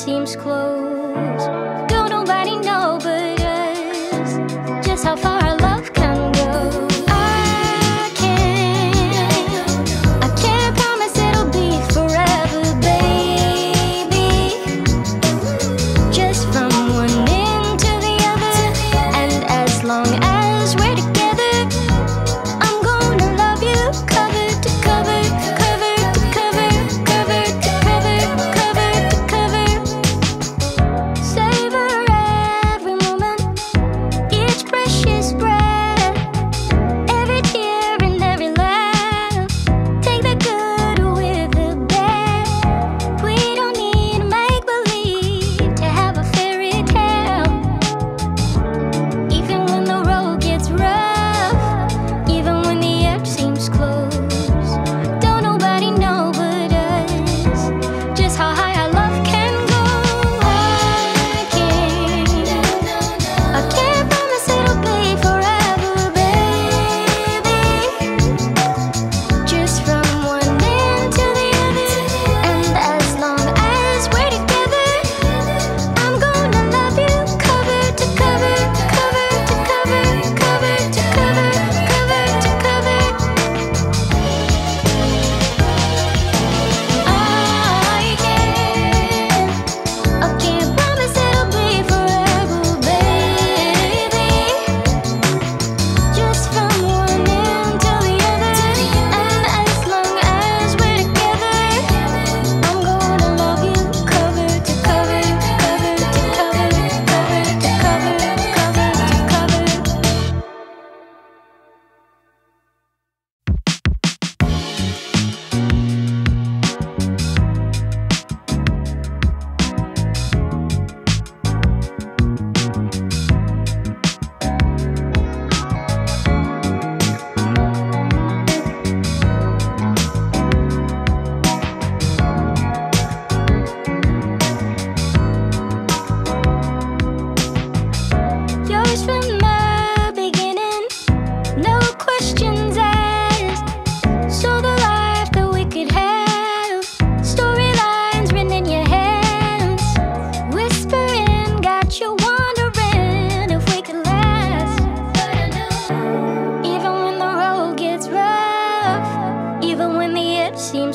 seems close.